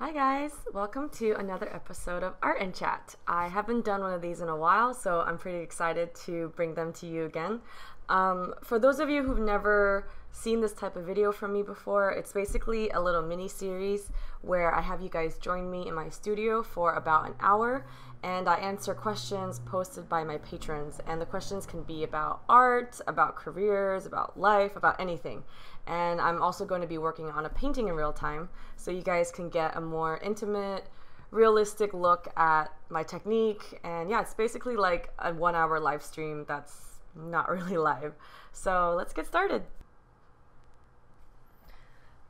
Hi guys, welcome to another episode of Art and Chat. I haven't done one of these in a while, so I'm pretty excited to bring them to you again. Um, for those of you who've never seen this type of video from me before, it's basically a little mini series where I have you guys join me in my studio for about an hour and I answer questions posted by my patrons. And the questions can be about art, about careers, about life, about anything. And I'm also going to be working on a painting in real time so you guys can get a more intimate, realistic look at my technique. And yeah, it's basically like a one hour live stream that's not really live. So let's get started.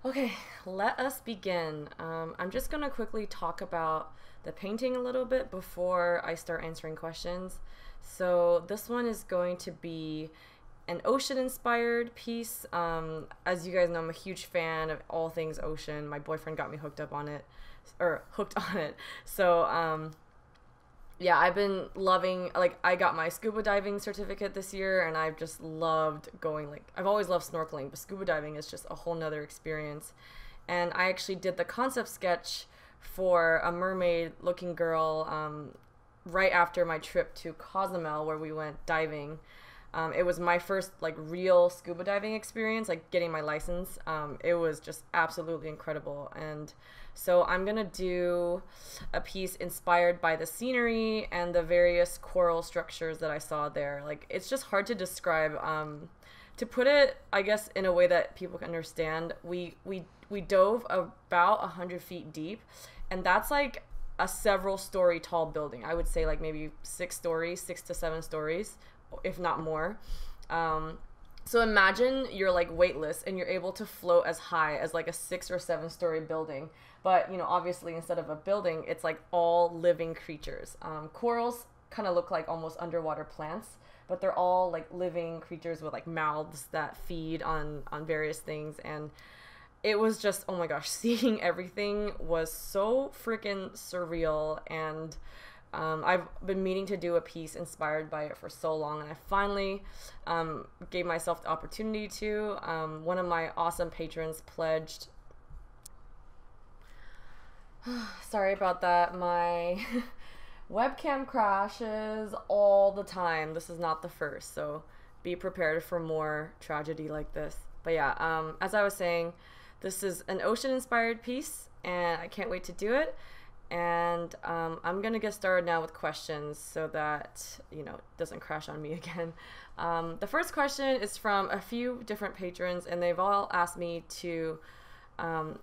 Okay, let us begin. Um, I'm just going to quickly talk about the painting a little bit before I start answering questions. So this one is going to be an ocean inspired piece. Um, as you guys know, I'm a huge fan of all things ocean. My boyfriend got me hooked up on it, or hooked on it. So um, yeah, I've been loving like I got my scuba diving certificate this year and I've just loved going like I've always loved snorkeling, but scuba diving is just a whole nother experience. And I actually did the concept sketch for a mermaid looking girl um, right after my trip to Cozumel where we went diving. Um, it was my first like real scuba diving experience, like getting my license. Um, it was just absolutely incredible, and so I'm gonna do a piece inspired by the scenery and the various coral structures that I saw there. Like it's just hard to describe. Um, to put it, I guess, in a way that people can understand, we we we dove about hundred feet deep, and that's like a several story tall building. I would say like maybe six stories, six to seven stories if not more. Um, so imagine you're like weightless and you're able to float as high as like a six or seven story building. But you know, obviously, instead of a building, it's like all living creatures. Um, corals kind of look like almost underwater plants, but they're all like living creatures with like mouths that feed on on various things and it was just oh my gosh seeing everything was so freaking surreal and um, I've been meaning to do a piece inspired by it for so long, and I finally um, gave myself the opportunity to. Um, one of my awesome patrons pledged. Sorry about that. My webcam crashes all the time. This is not the first, so be prepared for more tragedy like this. But yeah, um, as I was saying, this is an ocean inspired piece, and I can't wait to do it and um, I'm gonna get started now with questions so that you know it doesn't crash on me again. Um, the first question is from a few different patrons, and they've all asked me to um,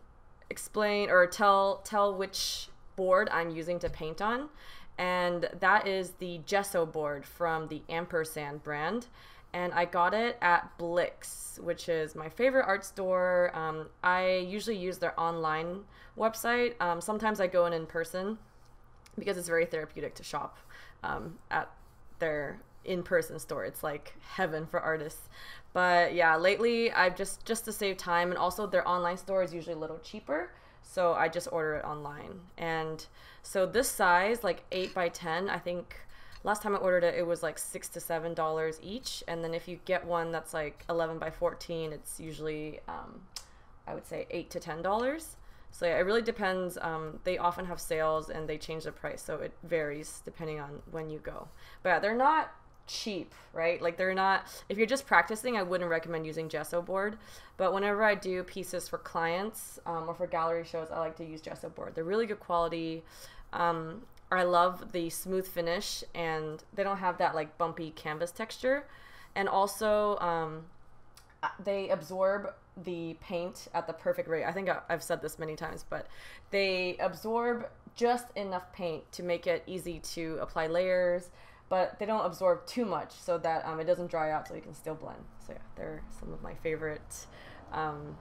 explain or tell tell which board I'm using to paint on, and that is the gesso board from the Ampersand brand and I got it at Blick, which is my favorite art store. Um, I usually use their online website. Um, sometimes I go in in person because it's very therapeutic to shop um, at their in-person store. It's like heaven for artists. But yeah, lately I've just just to save time and also their online store is usually a little cheaper. So I just order it online. And so this size, like 8 by 10, I think last time I ordered it, it was like six to seven dollars each, and then if you get one that's like eleven by fourteen, it's usually um, I would say eight to ten dollars. So yeah, it really depends. Um, they often have sales and they change the price, so it varies depending on when you go. But yeah, they're not cheap, right? Like they're not. If you're just practicing, I wouldn't recommend using gesso board. But whenever I do pieces for clients um, or for gallery shows, I like to use gesso board. They're really good quality. Um, I love the smooth finish, and they don't have that like bumpy canvas texture. And also, um, uh, they absorb the paint at the perfect rate. I think I've said this many times, but they absorb just enough paint to make it easy to apply layers, but they don't absorb too much so that um, it doesn't dry out so you can still blend. So yeah, they're some of my favorite um,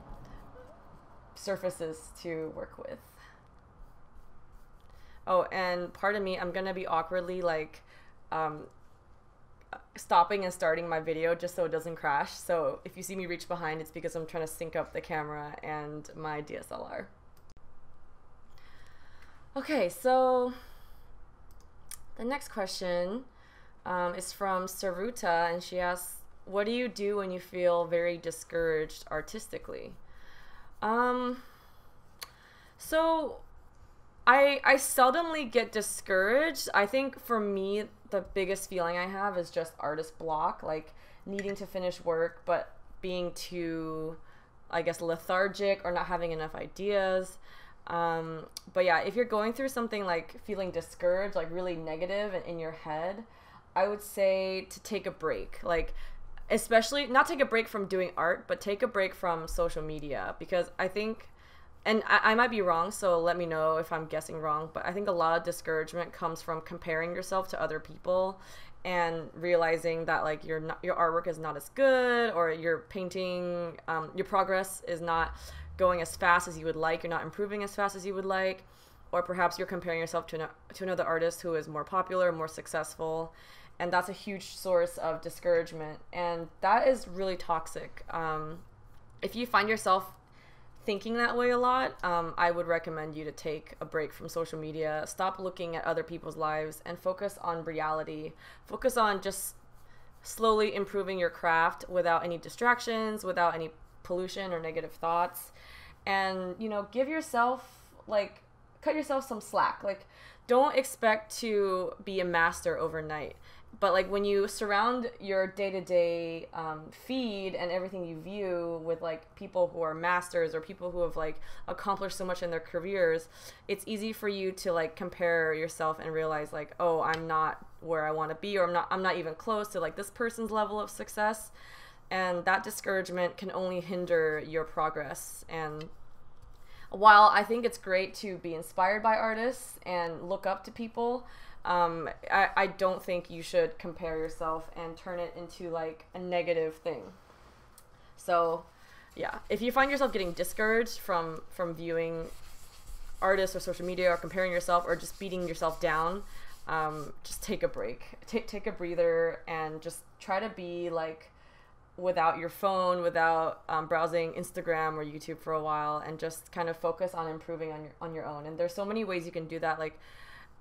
surfaces to work with. Oh, and part of me, I'm gonna be awkwardly like um, stopping and starting my video just so it doesn't crash. So if you see me reach behind, it's because I'm trying to sync up the camera and my DSLR. Okay, so the next question um, is from Saruta, and she asks, "What do you do when you feel very discouraged artistically?" Um, so I I seldomly get discouraged. I think for me the biggest feeling I have is just artist block, like needing to finish work but being too I guess lethargic or not having enough ideas. Um, but yeah, if you're going through something like feeling discouraged, like really negative and in your head, I would say to take a break. Like especially not take a break from doing art, but take a break from social media because I think and I, I, might be wrong, so let me know if I'm guessing wrong, but I think a lot of discouragement comes from comparing yourself to other people and realizing that like your your artwork is not as good or your painting um, your progress is not going as fast as you would like you're not improving as fast as you would like or perhaps you're comparing yourself to, an, to another artist who is more popular more successful and that's a huge source of discouragement and that is really toxic um, if you find yourself thinking that way a lot, um, I would recommend you to take a break from social media, stop looking at other people's lives, and focus on reality. Focus on just slowly improving your craft without any distractions, without any pollution or negative thoughts. And, you know, give yourself, like, cut yourself some slack. Like, don't expect to be a master overnight but like when you surround your day-to-day um, feed and everything you view with like people who are masters or people who have like accomplished so much in their careers it's easy for you to like compare yourself and realize like oh i'm not where i want to be or i'm not i'm not even close to like this person's level of success. And that discouragement can only hinder your progress. And while i think it's great to be inspired by artists and look up to people um, I, I don't think you should compare yourself and turn it into like a negative thing. So, yeah, if you find yourself getting discouraged from from viewing artists or social media or comparing yourself or just beating yourself down, um, just take a break, take take a breather, and just try to be like without your phone, without um, browsing Instagram or YouTube for a while, and just kind of focus on improving on your on your own. And there's so many ways you can do that. Like,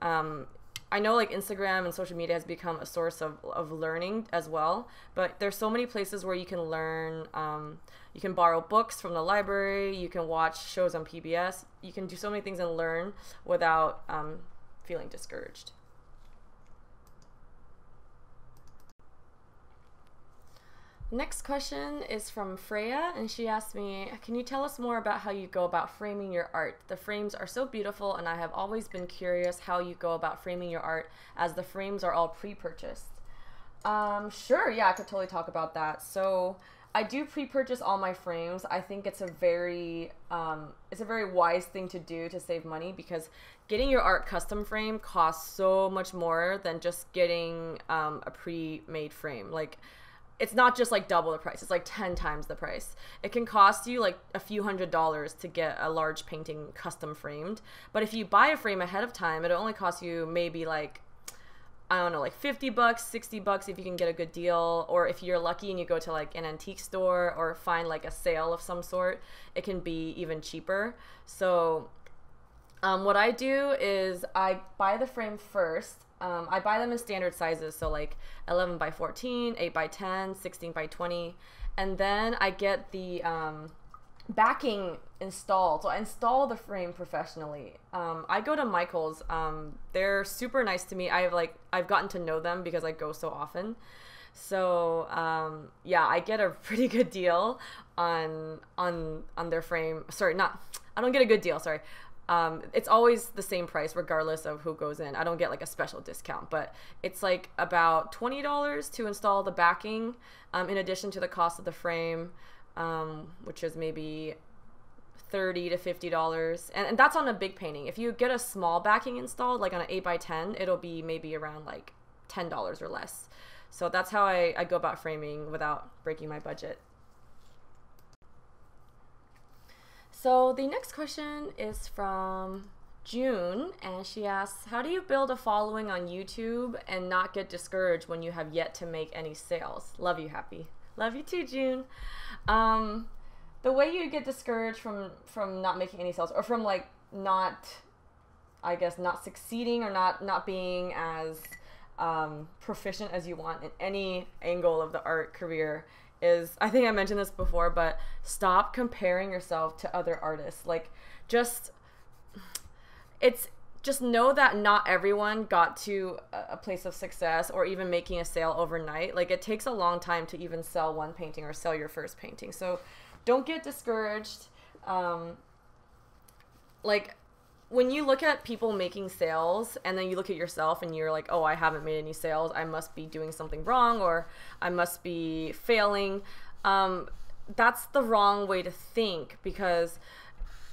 um, I know like Instagram and social media has become a source of, of learning as well, but there's so many places where you can learn. Um, you can borrow books from the library. You can watch shows on PBS. You can do so many things and learn without um, feeling discouraged. Next question is from Freya, and she asked me, Can you tell us more about how you go about framing your art? The frames are so beautiful, and I have always been curious how you go about framing your art as the frames are all pre purchased. Um, sure, yeah, I could totally talk about that. So, I do pre-purchase all my frames. I think it's a very um, it's a very wise thing to do to save money because getting your art custom frame costs so much more than just getting um, a pre-made frame. Like it's not just like double the price it's like 10 times the price it can cost you like a few hundred dollars to get a large painting custom framed but if you buy a frame ahead of time it only costs you maybe like I don't know, like 50 bucks, 60 bucks if you can get a good deal. Or if you're lucky and you go to like an antique store or find like a sale of some sort, it can be even cheaper. So, um, what I do is I buy the frame first um, I buy them in standard sizes, so like 11 by 14, 8 by 10, 16 by 20, and then I get the um, backing installed. So I install the frame professionally. Um, I go to Michaels. Um, they're super nice to me. I've like I've gotten to know them because I go so often. So um, yeah, I get a pretty good deal on on on their frame. Sorry, not I don't get a good deal. Sorry, um, it's always the same price regardless of who goes in. I don't get like a special discount, but it's like about twenty dollars to install the backing, um, in addition to the cost of the frame, um, which is maybe thirty to fifty dollars, and, and that's on a big painting. If you get a small backing installed, like on an eight by ten, it'll be maybe around like ten dollars or less. So that's how I, I go about framing without breaking my budget. So the next question is from June, and she asks, How do you build a following on YouTube and not get discouraged when you have yet to make any sales? Love you, happy. Love you too, June. Um, the way you get discouraged from from not making any sales or from like not I guess not succeeding or not not being as um, proficient as you want in any angle of the art career is I think I mentioned this before, but stop comparing yourself to other artists. Like just it's just know that not everyone got to a place of success or even making a sale overnight. Like it takes a long time to even sell one painting or sell your first painting. So don't get discouraged. Um, like when you look at people making sales and then you look at yourself and you're like, oh, I haven't made any sales. I must be doing something wrong or I must be failing. Um, that's the wrong way to think because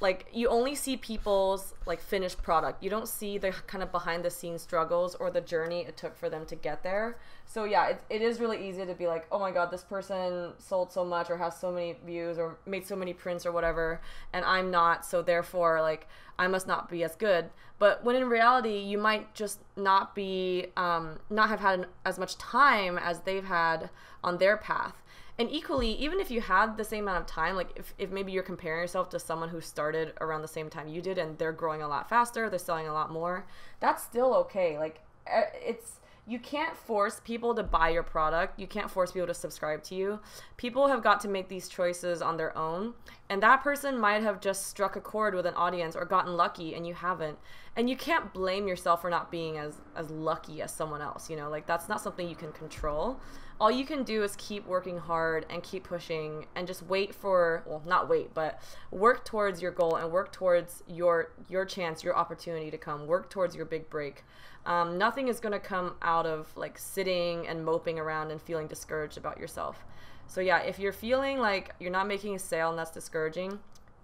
like you only see people's like finished product. You don't see the kind of behind the scenes struggles or the journey it took for them to get there. So yeah it, it is really easy to be like oh my god this person sold so much or has so many views or made so many prints or whatever and i'm not so therefore like i must not be as good. But when in reality you might just not be um, not have had as much time as they've had on their path and equally even if you had the same amount of time like if, if maybe you're comparing yourself to someone who started around the same time you did and they're growing a lot faster they're selling a lot more that's still okay. Like it's you can't force people to buy your product. You can't force people to subscribe to you. People have got to make these choices on their own. And that person might have just struck a chord with an audience or gotten lucky and you haven't. And you can't blame yourself for not being as as lucky as someone else you know? Like that's not something you can control all you can do is keep working hard and keep pushing and just wait for well not wait but work towards your goal and work towards your your chance your opportunity to come. Work towards your big break. Um, nothing is going to come out of like sitting and moping around and feeling discouraged about yourself. So yeah if you're feeling like you're not making a sale and that's discouraging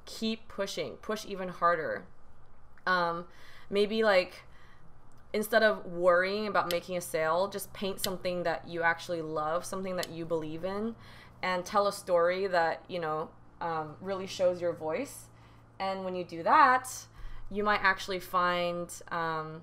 keep pushing. Push even harder. Um, maybe like instead of worrying about making a sale, just paint something that you actually love, something that you believe in, and tell a story that, you know, um, really shows your voice. And when you do that, you might actually find um,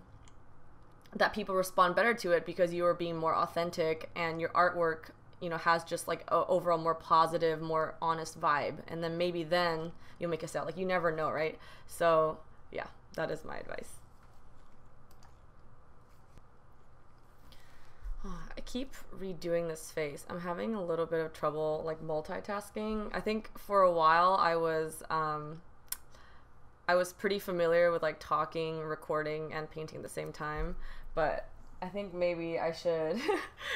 that people respond better to it because you are being more authentic and your artwork, you know, has just like a overall more positive, more honest vibe. And then maybe then you'll make a sale. Like you never know, right? So, yeah, that is my advice. I keep redoing this face. I'm having a little bit of trouble like multitasking. I think for a while I was um I was pretty familiar with like talking, recording and painting at the same time, but I think maybe I should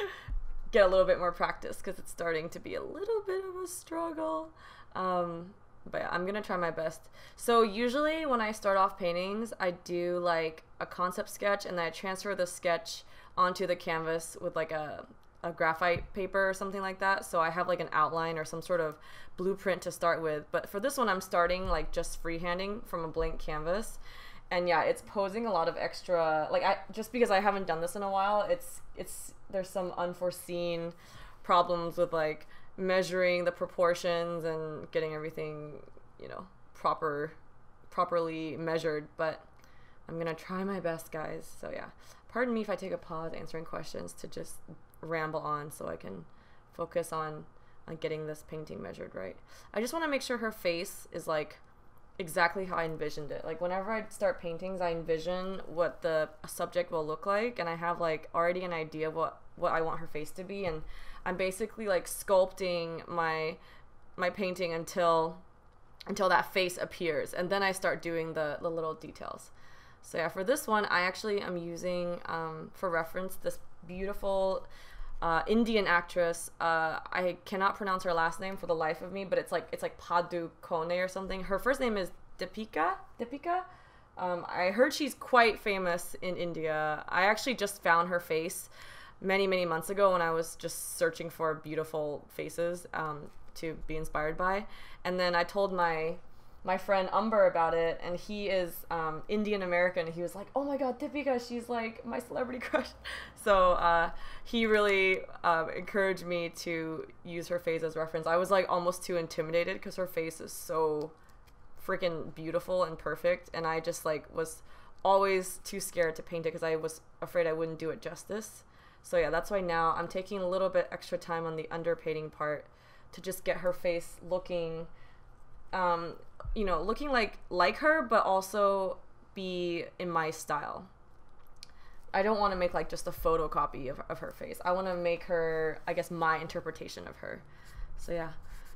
get a little bit more practice cuz it's starting to be a little bit of a struggle. Um but I'm gonna try my best. So usually when I start off paintings, I do like a concept sketch and then I transfer the sketch onto the canvas with like a, a graphite paper or something like that. So I have like an outline or some sort of blueprint to start with. But for this one, I'm starting like just freehanding from a blank canvas. And yeah, it's posing a lot of extra like I just because I haven't done this in a while, it's it's there's some unforeseen problems with like measuring the proportions and getting everything, you know, proper properly measured, but I'm going to try my best, guys. So yeah pardon me if I take a pause answering questions to just ramble on so I can focus on on getting this painting measured right. I just want to make sure her face is like exactly how I envisioned it. Like whenever I start paintings, I envision what the subject will look like and I have like already an idea of what what I want her face to be and I'm basically like sculpting my my painting until until that face appears and then I start doing the the little details. So yeah, for this one, I actually am using, um, for reference, this beautiful uh, Indian actress. Uh, I cannot pronounce her last name for the life of me, but it's like it's like Padukone or something. Her first name is Deepika. Deepika. Um, I heard she's quite famous in India. I actually just found her face many many months ago when I was just searching for beautiful faces um, to be inspired by, and then I told my my friend Umber about it, and he is um, Indian American. He was like, "Oh my God, Deepika, she's like my celebrity crush." So uh, he really uh, encouraged me to use her face as reference. I was like almost too intimidated because her face is so freaking beautiful and perfect, and I just like was always too scared to paint it because I was afraid I wouldn't do it justice. So yeah, that's why now I'm taking a little bit extra time on the underpainting part to just get her face looking um, you know, looking like like her, but also be in my style. I don't want to make like just a photocopy of, of her face. I want to make her, I guess, my interpretation of her. So yeah,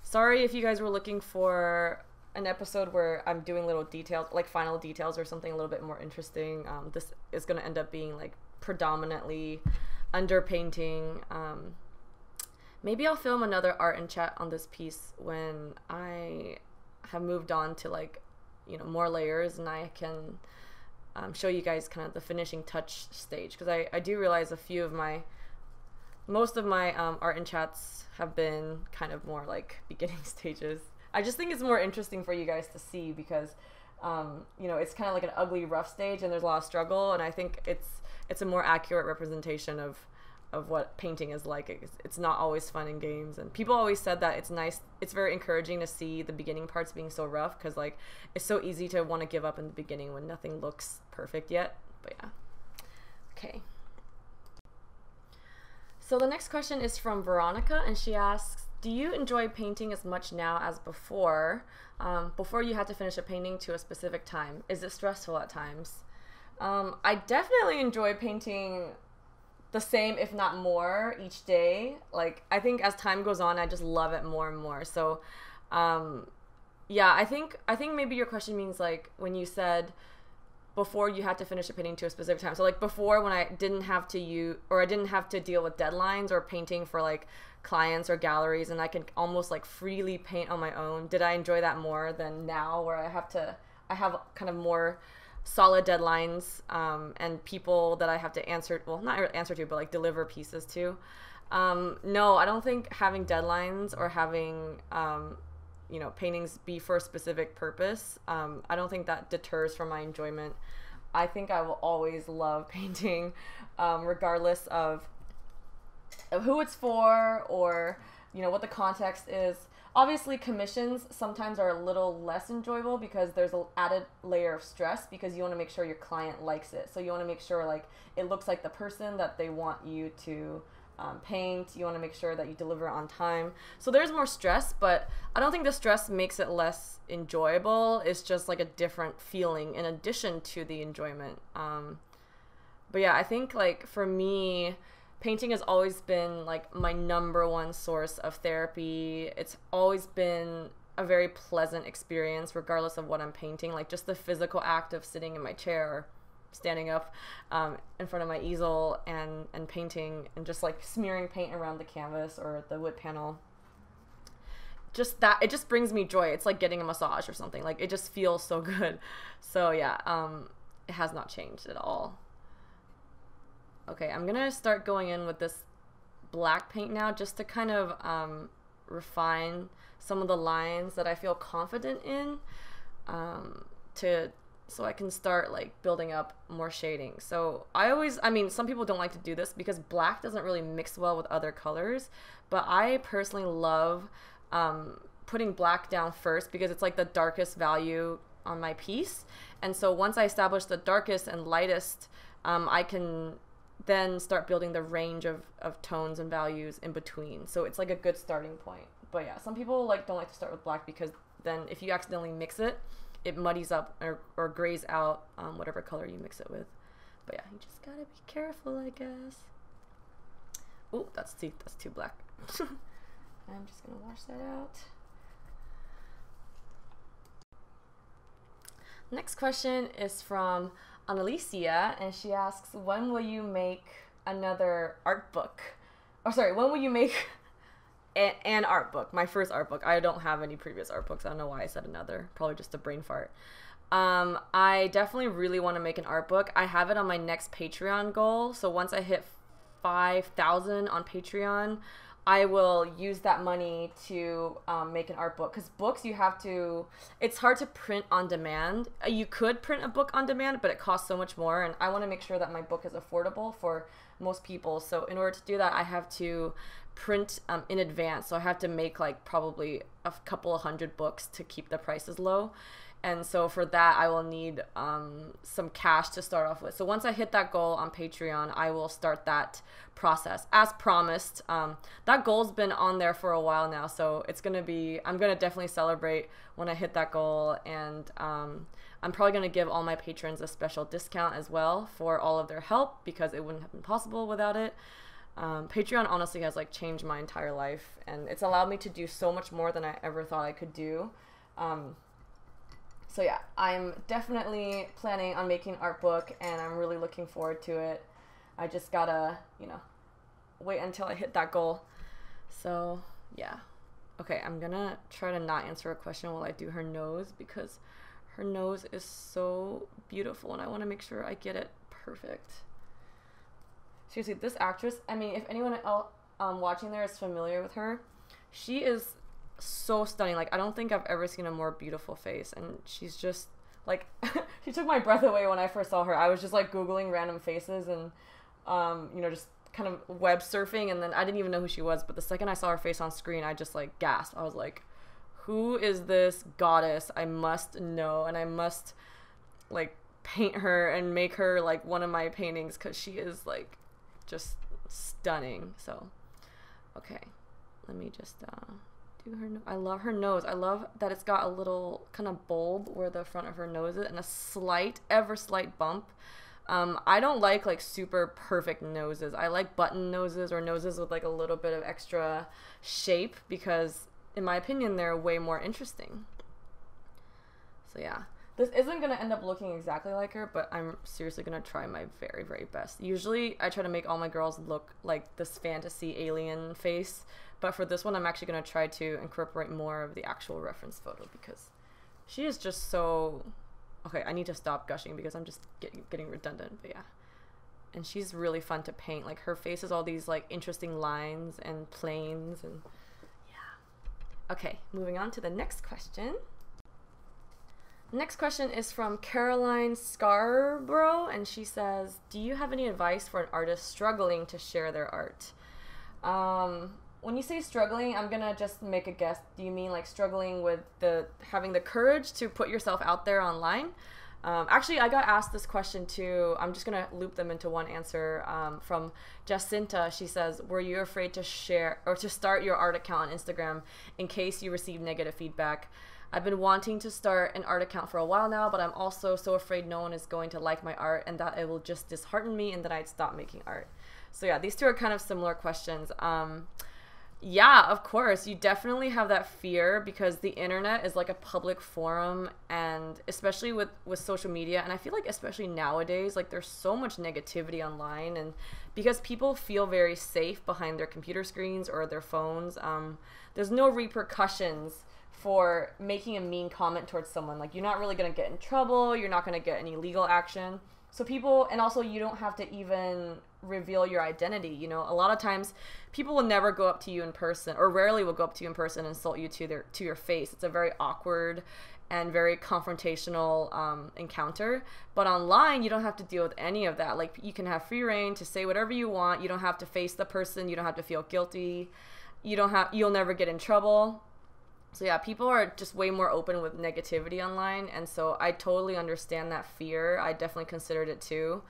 sorry if you guys were looking for an episode where I'm doing little details, like final details or something a little bit more interesting, um, this is going to end up being like predominantly underpainting. Um, maybe I'll film another art and chat on this piece when I have moved on to like, you know, more layers and I can um, show you guys kind of the finishing touch stage because I, I do realize a few of my most of my um, art and chats have been kind of more like beginning stages. I just think it's more interesting for you guys to see because um, you know it's kind of like an ugly rough stage and there's a lot of struggle and I think it's it's a more accurate representation of of what painting is like. It's, it's not always fun in games, and people always said that it's nice. It's very encouraging to see the beginning parts being so rough because like it's so easy to want to give up in the beginning when nothing looks perfect yet. But yeah, okay. So the next question is from Veronica, and she asks, "Do you enjoy painting as much now as before? Um, before you had to finish a painting to a specific time, is it stressful at times?" Um, I definitely enjoy painting the same, if not more, each day. Like I think as time goes on, I just love it more and more. So, um, yeah, I think I think maybe your question means like when you said before you had to finish a painting to a specific time. So like before when I didn't have to use or I didn't have to deal with deadlines or painting for like clients or galleries and I can almost like freely paint on my own. Did I enjoy that more than now where I have to I have kind of more solid deadlines um, and people that I have to answer well not answer to but like deliver pieces to. Um, no, I don't think having deadlines or having um, you know paintings be for a specific purpose. Um, I don't think that deters from my enjoyment. I think I will always love painting, um, regardless of, of who it's for or you know what the context is obviously commissions sometimes are a little less enjoyable because there's an added layer of stress because you want to make sure your client likes it. So you want to make sure like it looks like the person that they want you to um, paint. You want to make sure that you deliver on time. So there's more stress but i don't think the stress makes it less enjoyable. It's just like a different feeling in addition to the enjoyment. Um, but yeah i think like for me painting has always been like my number one source of therapy. It's always been a very pleasant experience, regardless of what I'm painting. Like just the physical act of sitting in my chair standing up um, in front of my easel and, and painting and just like smearing paint around the canvas or the wood panel. Just that, it just brings me joy. It's like getting a massage or something. Like it just feels so good. So yeah, um, it has not changed at all. Okay, I'm gonna start going in with this black paint now just to kind of um, refine some of the lines that I feel confident in um, to so I can start like building up more shading. So I always, I mean, some people don't like to do this because black doesn't really mix well with other colors, but I personally love um, putting black down first because it's like the darkest value on my piece. And so once I establish the darkest and lightest, um, I can then start building the range of, of tones and values in between. So it's like a good starting point. But yeah, some people like don't like to start with black because then if you accidentally mix it, it muddies up or, or grays out um, whatever color you mix it with. But yeah, you just gotta be careful, I guess. Oh, that's too that's too black. I'm just gonna wash that out. Next question is from Annalicia, and she asks, "When will you make another art book?" Or sorry, when will you make a- an art book? My first art book. I don't have any previous art books. I don't know why I said another. Probably just a brain fart. Um, I definitely really want to make an art book. I have it on my next Patreon goal. So once I hit five thousand on Patreon, I will use that money to um, make an art book because books you have to. It's hard to print on demand. Uh, you could print a book on demand, but it costs so much more, and I want to make sure that my book is affordable for most people. So in order to do that, I have to print um, in advance. So I have to make like probably a couple of hundred books to keep the prices low and so for that i will need um, some cash to start off with. So once i hit that goal on patreon i will start that process. As promised um, that goal's been on there for a while now. So it's gonna be i'm gonna definitely celebrate when i hit that goal. And um, i'm probably gonna give all my patrons a special discount as well for all of their help because it wouldn't have been possible without it. Um, patreon honestly has like changed my entire life and it's allowed me to do so much more than i ever thought i could do. Um, so yeah, I'm definitely planning on making art book, and I'm really looking forward to it. I just gotta, you know, wait until I hit that goal. So yeah. Okay, I'm gonna try to not answer a question while I do her nose because her nose is so beautiful and I want to make sure I get it perfect. Seriously, this actress, I mean, if anyone else um, watching there is familiar with her, she is so stunning. Like, I don't think I've ever seen a more beautiful face. And she's just, like, she took my breath away when I first saw her. I was just, like, Googling random faces and, um, you know, just kind of web surfing. And then I didn't even know who she was. But the second I saw her face on screen, I just, like, gasped. I was like, who is this goddess? I must know. And I must, like, paint her and make her, like, one of my paintings because she is, like, just stunning. So, okay, let me just uh, do her. I love her nose. I love that it's got a little kind of bulb where the front of her nose is, and a slight, ever slight bump. Um, I don't like like super perfect noses. I like button noses or noses with like a little bit of extra shape because, in my opinion, they're way more interesting. So yeah. This isn't going to end up looking exactly like her, but I'm seriously going to try my very, very best. Usually, I try to make all my girls look like this fantasy alien face, but for this one, I'm actually going to try to incorporate more of the actual reference photo because she is just so. Okay, I need to stop gushing because I'm just getting, getting redundant, but yeah. And she's really fun to paint. Like, her face is all these, like, interesting lines and planes, and yeah. Okay, moving on to the next question. Next question is from Caroline Scarborough, and she says, "Do you have any advice for an artist struggling to share their art?" Um, when you say struggling, I'm gonna just make a guess. Do you mean like struggling with the having the courage to put yourself out there online? Um, actually, I got asked this question too. I'm just gonna loop them into one answer um, from Jacinta. She says, "Were you afraid to share or to start your art account on Instagram in case you received negative feedback?" I've been wanting to start an art account for a while now, but I'm also so afraid no one is going to like my art and that it will just dishearten me and that I'd stop making art. So yeah, these two are kind of similar questions. Um, yeah, of course, you definitely have that fear because the internet is like a public forum, and especially with with social media, and I feel like especially nowadays, like there's so much negativity online, and because people feel very safe behind their computer screens or their phones, um, there's no repercussions for making a mean comment towards someone. Like you're not really going to get in trouble, you're not going to get any legal action. So people and also you don't have to even reveal your identity, you know. A lot of times people will never go up to you in person or rarely will go up to you in person and insult you to their to your face. It's a very awkward and very confrontational um, encounter. But online, you don't have to deal with any of that. Like you can have free reign to say whatever you want. You don't have to face the person. You don't have to feel guilty. You don't have. You'll never get in trouble so yeah people are just way more open with negativity online and so i totally understand that fear. I definitely considered it too.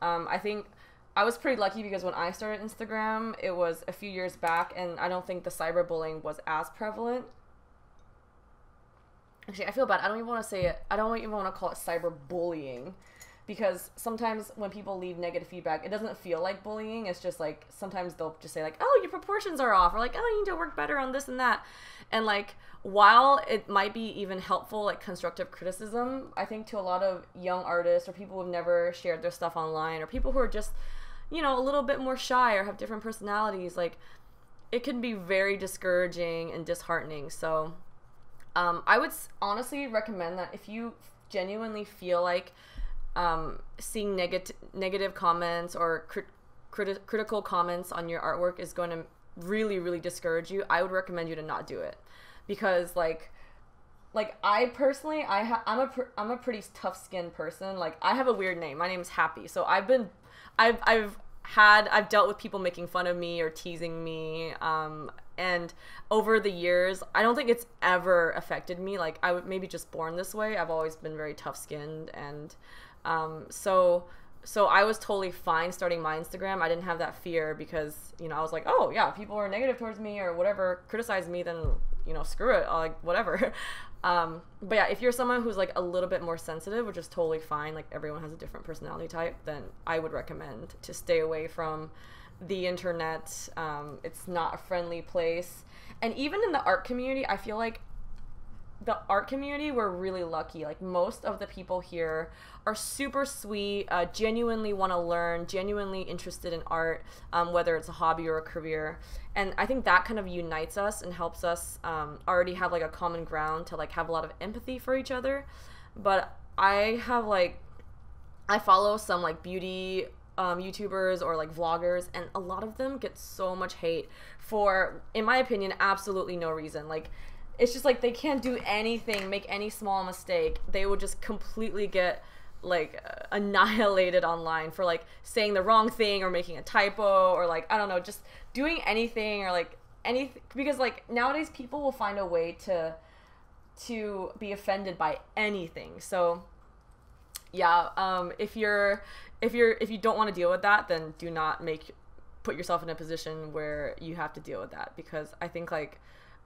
Um, i think i was pretty lucky because when i started instagram it was a few years back and i don't think the cyberbullying was as prevalent. Actually i feel bad. I don't even want to say it. I don't even want to call it cyberbullying because sometimes when people leave negative feedback, it doesn't feel like bullying. It's just like sometimes they'll just say like, "Oh, your proportions are off," or like, "Oh, you need to work better on this and that." And like while it might be even helpful like constructive criticism, I think to a lot of young artists or people who've never shared their stuff online or people who are just, you know, a little bit more shy or have different personalities, like it can be very discouraging and disheartening. So, um, I would honestly recommend that if you genuinely feel like um, seeing negative negative comments or crit- critical comments on your artwork is going to really really discourage you i would recommend you to not do it. Because like like i personally i ha- i'm a pr- i'm a pretty tough skinned person like i have a weird name my name's happy so i've been i've i've had i've dealt with people making fun of me or teasing me um and over the years i don't think it's ever affected me like i would maybe just born this way i've always been very tough skinned and um, so so I was totally fine starting my Instagram. I didn't have that fear because you know I was like, oh yeah, people are negative towards me or whatever, criticize me, then you know screw it, I'll, like whatever. Um, but yeah, if you're someone who's like a little bit more sensitive, which is totally fine, like everyone has a different personality type, then I would recommend to stay away from the internet. Um, it's not a friendly place, and even in the art community, I feel like the art community we're really lucky. Like most of the people here are super sweet uh, genuinely want to learn genuinely interested in art um, whether it's a hobby or a career. And i think that kind of unites us and helps us um, already have like a common ground to like have a lot of empathy for each other. But i have like i follow some like beauty um, YouTubers or like vloggers, and a lot of them get so much hate for, in my opinion, absolutely no reason. Like, it's just like they can't do anything, make any small mistake. They would just completely get like uh, annihilated online for like saying the wrong thing or making a typo or like I don't know, just doing anything or like anything because like nowadays people will find a way to to be offended by anything. So yeah, um if you're if you're if you don't want to deal with that, then do not make put yourself in a position where you have to deal with that because I think like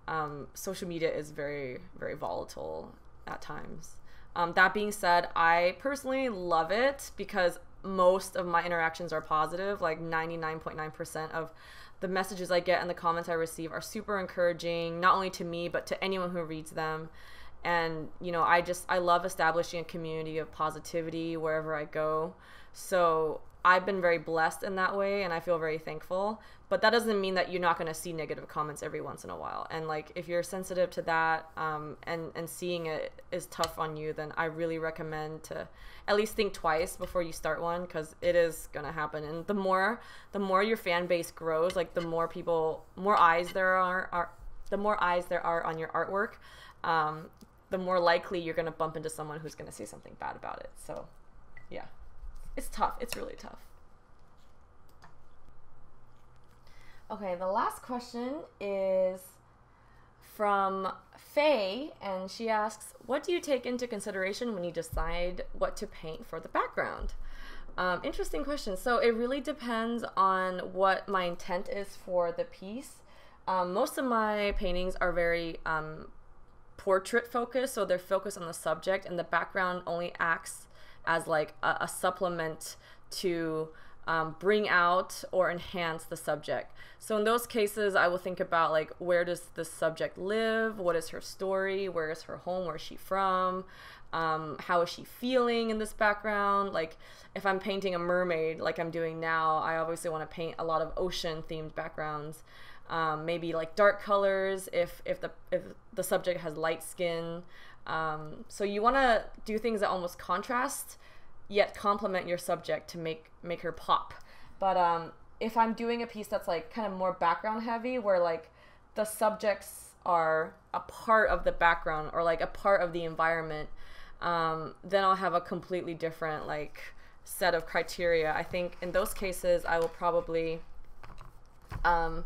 um, social media is very very volatile at times. Um, that being said, I personally love it because most of my interactions are positive. Like 99.9% of the messages I get and the comments I receive are super encouraging, not only to me, but to anyone who reads them. And, you know, I just, I love establishing a community of positivity wherever I go. So I've been very blessed in that way and I feel very thankful. But that doesn't mean that you're not going to see negative comments every once in a while. And like if you're sensitive to that um, and, and seeing it is tough on you, then I really recommend to at least think twice before you start one because it is going to happen. And the more the more your fan base grows, like the more people, more eyes there are, are the more eyes there are on your artwork, um, the more likely you're going to bump into someone who's going to say something bad about it. So yeah. It's tough. It's really tough. Okay, the last question is from Faye, and she asks, What do you take into consideration when you decide what to paint for the background? Um, interesting question. So it really depends on what my intent is for the piece. Um, most of my paintings are very um, portrait focused, so they're focused on the subject, and the background only acts as like a, a supplement to um, bring out or enhance the subject. So in those cases, I will think about like where does the subject live? What is her story? Where is her home? Where is she from? Um, how is she feeling in this background? Like if I'm painting a mermaid, like I'm doing now, I obviously want to paint a lot of ocean themed backgrounds. Um, maybe like dark colors if if the if the subject has light skin. Um, so you want to do things that almost contrast, yet complement your subject to make make her pop. But um, if I'm doing a piece that's like kind of more background heavy, where like the subjects are a part of the background or like a part of the environment, um, then I'll have a completely different like set of criteria. I think in those cases, I will probably um,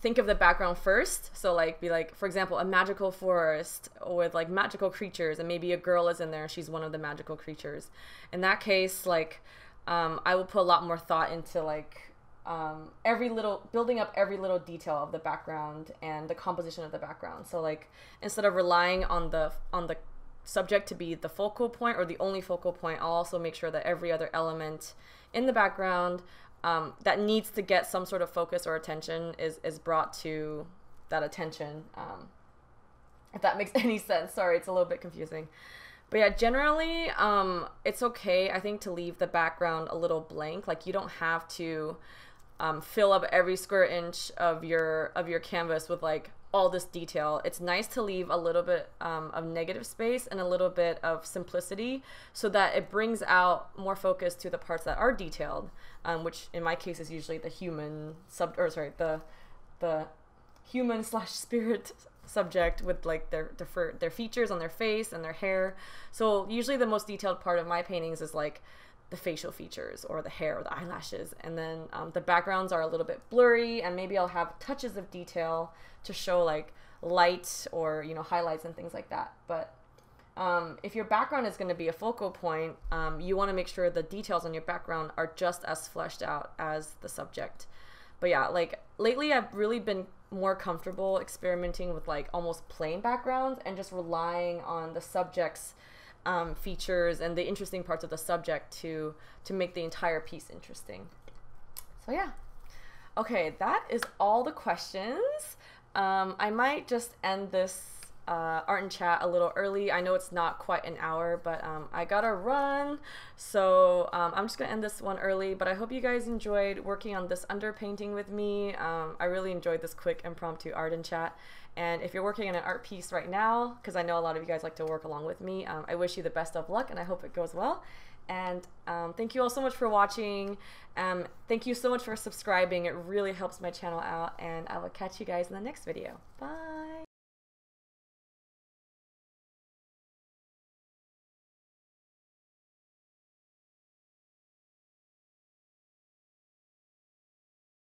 think of the background first. So like be like, for example, a magical forest with like magical creatures, and maybe a girl is in there she's one of the magical creatures. In that case, like um, I will put a lot more thought into like um, every little building up every little detail of the background and the composition of the background. So like instead of relying on the on the subject to be the focal point or the only focal point, I'll also make sure that every other element in the background um, that needs to get some sort of focus or attention is is brought to that attention. Um, if that makes any sense. Sorry, it's a little bit confusing. But yeah, generally, um, it's okay. I think to leave the background a little blank. Like you don't have to um, fill up every square inch of your of your canvas with like all this detail. It's nice to leave a little bit um, of negative space and a little bit of simplicity so that it brings out more focus to the parts that are detailed, um, which in my case is usually the human sub or sorry the the human slash spirit subject with like their their their features on their face and their hair. So usually the most detailed part of my paintings is like the facial features or the hair or the eyelashes. And then um, the backgrounds are a little bit blurry and maybe I'll have touches of detail to show like light or, you know, highlights and things like that. But um, if your background is going to be a focal point, um, you want to make sure the details on your background are just as fleshed out as the subject. But yeah, like lately I've really been more comfortable experimenting with like almost plain backgrounds and just relying on the subject's um, features and the interesting parts of the subject to to make the entire piece interesting. So yeah. Okay, that is all the questions. Um, I might just end this uh, art and chat a little early. I know it's not quite an hour, but um, I gotta run. So um, I'm just gonna end this one early, but I hope you guys enjoyed working on this underpainting with me. Um, I really enjoyed this quick impromptu art and chat. And if you're working on an art piece right now, because I know a lot of you guys like to work along with me, um, I wish you the best of luck and I hope it goes well. And um, thank you all so much for watching. Um, thank you so much for subscribing. It really helps my channel out. And I will catch you guys in the next video. Bye.